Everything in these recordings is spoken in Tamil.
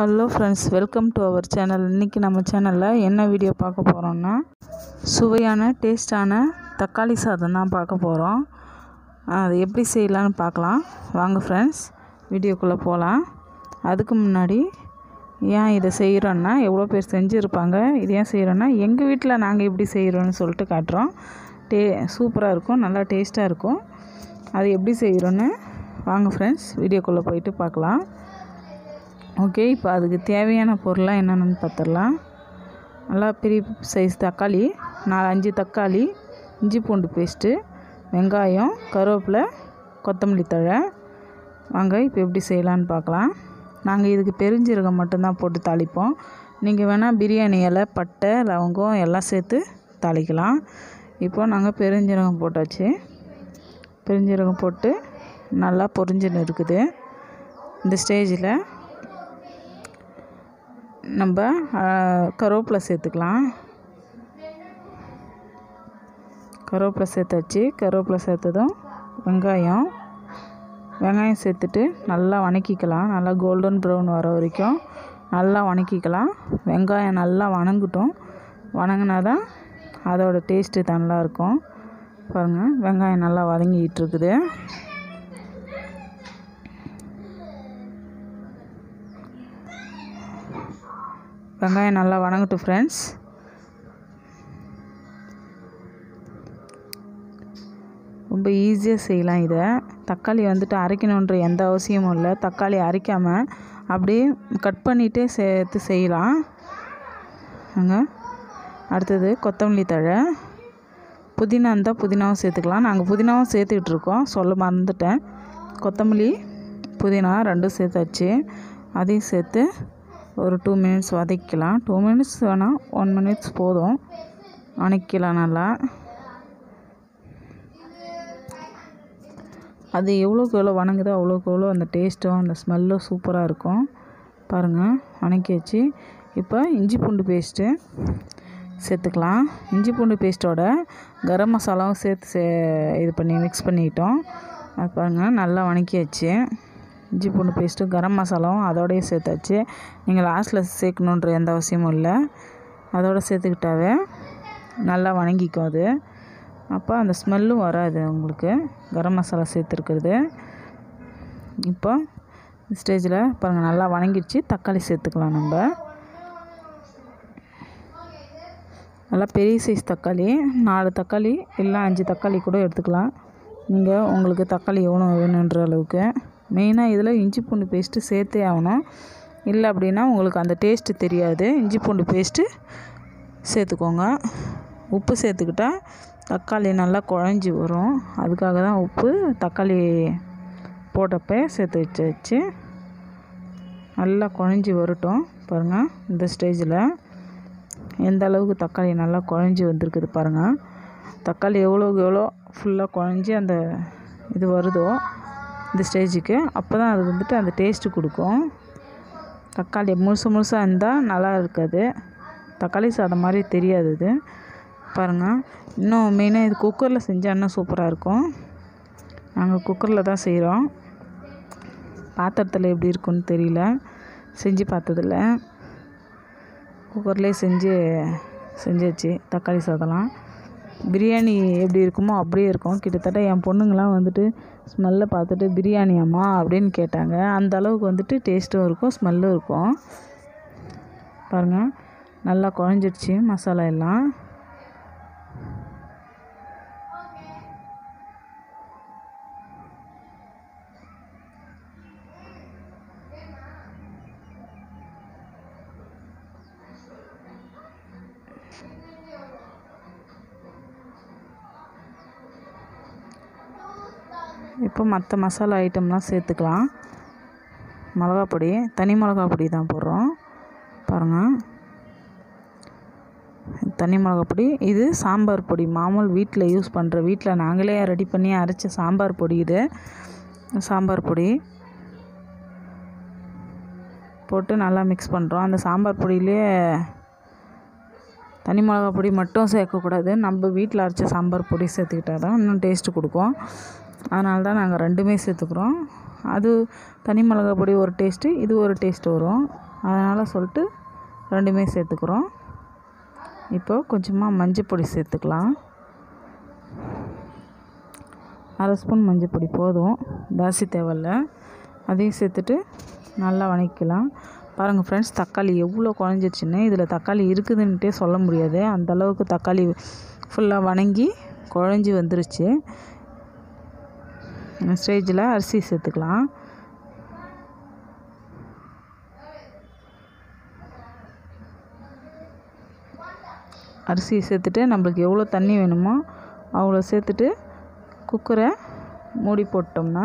Hello friends welcome to our channel இன்றைக்கி நம்ம சேனலில் என்ன வீடியோ பார்க்க போகிறோம்னா சுவையான டேஸ்டான தக்காளி சாதம் தான் பார்க்க போகிறோம் அது எப்படி செய்யலான்னு பார்க்கலாம். வாங்க ஃப்ரெண்ட்ஸ் வீடியோக்குள்ளே போகலாம் அதுக்கு முன்னாடி ஏன் இதை செய்கிறோன்னா எவ்வளோ பேர் செஞ்சுருப்பாங்க இது ஏன் செய்கிறோன்னா எங்கள் வீட்டில் நாங்கள் எப்படி செய்கிறோன்னு சொல்லிட்டு காட்டுறோம். டே சூப்பராக இருக்கும் நல்லா டேஸ்ட்டாக இருக்கும். அது எப்படி செய்கிறோன்னு வாங்க ஃப்ரெண்ட்ஸ் வீடியோக்குள்ளே போயிட்டு பார்க்கலாம். ஓகே இப்போ அதுக்கு தேவையான பொருளாக என்னென்னு பார்த்துடலாம் நல்லா பெரிய சைஸ் தக்காளி நாலு அஞ்சு தக்காளி இஞ்சி பூண்டு பேஸ்ட்டு வெங்காயம் கருவேப்பிலை கொத்தமல்லி தழை. வாங்க இப்போ எப்படி செய்யலான்னு பார்க்கலாம் நாங்கள் இதுக்கு பெருஞ்சீரகம் மட்டும்தான் போட்டு தாளிப்போம். நீங்கள் வேணால் பிரியாணி இலை பட்டை லவங்கம் எல்லாம் சேர்த்து தாளிக்கலாம். இப்போ நாங்கள் பெருஞ்சீரகம் போட்டாச்சு. பெருஞ்சீரகம் போட்டு நல்லா பொரிஞ்சுன்னு இருக்குது. இந்த ஸ்டேஜில் நம்ம கருவேப்பிலை சேர்த்துக்கலாம். கருவேப்பிலை சேர்த்தாச்சு. கருவேப்பிலை சேர்த்ததும் வெங்காயம். வெங்காயம் சேர்த்துட்டு நல்லா வணக்கிக்கலாம். நல்லா கோல்டன் ப்ரௌன் வர வரைக்கும் நல்லா வணக்கிக்கலாம். வெங்காயம் நல்லா வணங்கட்டும். வணங்கினா தான் அதோடய டேஸ்ட்டு நல்லாயிருக்கும். பாருங்கள் வெங்காயம் நல்லா வதங்கிக்கிட்டு இருக்குது. வெங்காயம் நல்லா வணங்கட்டும் ஃப்ரெண்ட்ஸ் ரொம்ப ஈஸியாக செய்யலாம் இதை. தக்காளி வந்துட்டு அரைக்கணுன்ற எந்த அவசியமும் இல்லை. தக்காளி அரைக்காமல் அப்படியே கட் பண்ணிகிட்டே சேர்த்து செய்யலாம். அங்கே. அடுத்தது கொத்தமல்லி தழை. புதினா இருந்தால் புதினாவும் சேர்த்துக்கலாம். நாங்கள் புதினாவும் சேர்த்துக்கிட்டு இருக்கோம். சொல்ல மறந்துட்டேன். கொத்தமல்லி புதினா ரெண்டும் சேர்த்தாச்சு. அதையும் சேர்த்து ஒரு டூ மினிட்ஸ் வதக்கிக்கலாம். டூ மினிட்ஸ் வேணால் ஒன் மினிட்ஸ் போதும். வதக்கிக்கலாம் நல்லா. அது எவ்வளோக்கு எவ்வளோ வணங்குதோ அவ்வளோக்கு எவ்வளோ அந்த டேஸ்ட்டும் அந்த ஸ்மெல்லும் சூப்பராக இருக்கும். பாருங்கள் வணக்கி வச்சு இப்போ இஞ்சி பூண்டு பேஸ்ட்டு சேர்த்துக்கலாம். இஞ்சி பூண்டு பேஸ்ட்டோட கரம் மசாலாவும் சேர்த்து சே இது பண்ணி மிக்ஸ் பண்ணிக்கிட்டோம் அது பாருங்கள் நல்லா வணக்கியாச்சு. இஞ்சி பூண்டு பேஸ்ட்டு கரம் மசாலாவும் அதோடய சேர்த்தாச்சு. நீங்கள் லாஸ்ட்டில் சேர்க்கணுன்ற எந்த அவசியமும் இல்லை. அதோடு சேர்த்துக்கிட்டாவே நல்லா வணங்கிக்கும் அது. அப்போ அந்த ஸ்மெல்லும் வராது உங்களுக்கு. கரம் மசாலா சேர்த்துருக்குறது. இப்போ ஸ்டேஜில் பாருங்கள் நல்லா வணங்கிடுச்சு. தக்காளி சேர்த்துக்கலாம் நம்ம. நல்லா பெரிய சைஸ் தக்காளி. நாலு தக்காளி இல்லை அஞ்சு தக்காளி கூட எடுத்துக்கலாம். நீங்கள் உங்களுக்கு தக்காளி எவ்வளோ வேணுன்ற அளவுக்கு. மெயினாக இதில் இஞ்சி பூண்டு பேஸ்ட்டு சேர்த்தே ஆகணும். இல்லை அப்படின்னா உங்களுக்கு அந்த டேஸ்ட்டு தெரியாது. இஞ்சி பூண்டு பேஸ்ட்டு சேர்த்துக்கோங்க. உப்பு சேர்த்துக்கிட்டால் தக்காளி நல்லா குழஞ்சி வரும். அதுக்காக தான் உப்பு தக்காளி போட்டப்போ சேர்த்து வச்சு வச்சு நல்லா குழஞ்சி வரட்டும். பாருங்கள் இந்த ஸ்டேஜில் எந்த அளவுக்கு தக்காளி நல்லா குழஞ்சி வந்திருக்குது பாருங்கள் தக்காளி எவ்வளோக்கு எவ்வளோ ஃபுல்லாக குழஞ்சி அந்த இது வருதோ இந்த ஸ்டேஜுக்கு. அப்போ தான் அது வந்துட்டு அந்த டேஸ்ட்டு கொடுக்கும். தக்காளி முழுசு முழுசாக இருந்தால் நல்லா இருக்காது. தக்காளி சாதம் மாதிரி தெரியாது இது பாருங்கள் இன்னும் மெயினாக இது குக்கரில் செஞ்சால் இன்னும் சூப்பராக இருக்கும். நாங்கள் குக்கரில் தான் செய்கிறோம் பாத்திரத்தில் எப்படி இருக்குன்னு தெரியல. செஞ்சு பார்த்ததில்ல. குக்கர்லேயே செஞ்சு செஞ்சாச்சு தக்காளி சாதம்லாம். பிரியாணி எப்படி இருக்குமோ அப்படியே இருக்கும். கிட்டத்தட்ட என் பொண்ணுங்களாம் வந்துட்டு ஸ்மெல்லை பார்த்துட்டு பிரியாணி அம்மா அப்படின்னு கேட்டாங்க. அந்த அளவுக்கு வந்துட்டு டேஸ்ட்டும் இருக்கும் ஸ்மெல்லும் இருக்கும். பாருங்கள் நல்லா குழஞ்சிடுச்சு மசாலா எல்லாம். இப்போ மற்ற மசாலா ஐட்டம்லாம் சேர்த்துக்கலாம். மிளகா பொடி தனி மிளகா பொடி தான் போடுறோம். பாருங்கள் தனி மிளகா பொடி இது சாம்பார் பொடி. மாமூல் வீட்டில் யூஸ் பண்ணுற வீட்டில் நாங்களே ரெடி பண்ணி அரைச்ச சாம்பார் பொடி இது. சாம்பார் பொடி போட்டு நல்லா மிக்ஸ் பண்ணுறோம் அந்த சாம்பார் பொடியிலே தனி மிளகா பொடி மட்டும் சேர்க்கக்கூடாது. நம்ம வீட்டில் அரைச்ச சாம்பார் பொடி சேர்த்துக்கிட்டா தான் இன்னும் டேஸ்ட்டு கொடுக்கும். அதனால தான் நாங்கள் ரெண்டுமே சேர்த்துக்குறோம். அது தனி மிளகா பொடி ஒரு டேஸ்ட்டு இது ஒரு டேஸ்ட்டு வரும். அதனால் சொல்லிட்டு ரெண்டுமே சேர்த்துக்கிறோம். இப்போ கொஞ்சமாக மஞ்சள் பொடி சேர்த்துக்கலாம். அரை ஸ்பூன் மஞ்சள் பொடி போதும். தாசி தேவையில்ல. அதையும் சேர்த்துட்டு நல்லா வணக்கிக்கலாம். பாருங்கள் ஃப்ரெண்ட்ஸ் தக்காளி எவ்வளோ குழஞ்சிச்சின்னு இதில் தக்காளி இருக்குதுன்ட்டே சொல்ல முடியாது. அந்தளவுக்கு தக்காளி ஃபுல்லாக வணங்கி குழஞ்சி வந்துருச்சு. ஸ்டேஜில் அரிசி சேர்த்துக்கலாம். அரிசி சேர்த்துட்டு நம்மளுக்கு எவ்வளோ தண்ணி வேணுமோ அவ்வளோ சேர்த்துட்டு குக்கரை மூடி போட்டோம்னா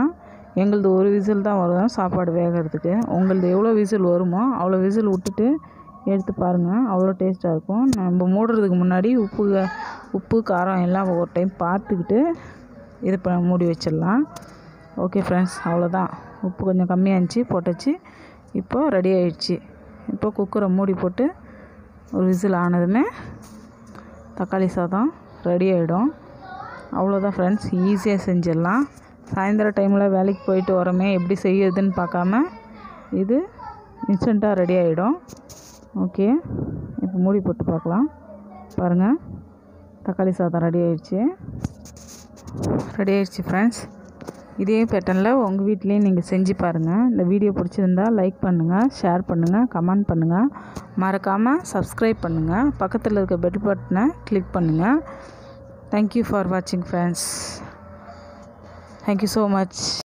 எங்களது ஒரு விசில் தான் வரும் சாப்பாடு வேகிறதுக்கு. உங்களது எவ்வளோ விசில் வருமோ அவ்வளோ விசில் விட்டுட்டு எடுத்து பாருங்கள் அவ்வளோ டேஸ்ட்டாக இருக்கும். நம்ம மூடுறதுக்கு முன்னாடி உப்பு உப்பு காரம் எல்லாம் ஒரு டைம் பார்த்துக்கிட்டு இது ப மூடி வச்சிடலாம். ஓகே ஃப்ரெண்ட்ஸ் அவ்வளோதான். உப்பு கொஞ்சம் கம்மியாக இருந்துச்சு போட்டாச்சு. இப்போது ரெடி ஆயிடுச்சு. இப்போ குக்கரை மூடி போட்டு ஒரு விசில் ஆனதுமே தக்காளி சாதம் ரெடி ஆகிடும் அவ்வளோதான் ஃப்ரெண்ட்ஸ் ஈஸியாக செஞ்சிடலாம். சாயந்தரம் டைமில் வேலைக்கு போயிட்டு வரோமே எப்படி செய்யறதுன்னு பார்க்காம இது இன்ஸ்டண்ட்டாக ரெடி ஆகிடும் ஓகே இப்போ மூடி போட்டு பார்க்கலாம். பாருங்கள் தக்காளி சாதம் ரெடி ஆயிடுச்சு. ரெடி ஆயிடுச்சு ஃப்ரெண்ட்ஸ் இதே பேட்டர்னில் உங்கள் வீட்லேயும் நீங்கள் செஞ்சு பாருங்கள் இந்த வீடியோ பிடிச்சிருந்தா லைக் பண்ணுங்கள் ஷேர் பண்ணுங்கள் கமெண்ட் பண்ணுங்கள் மறக்காமல் சப்ஸ்கிரைப் பண்ணுங்கள் பக்கத்தில் இருக்க பெல் பட்டனை கிளிக் பண்ணுங்கள் தேங்க்யூ ஃபார் வாட்சிங் friends thank you so much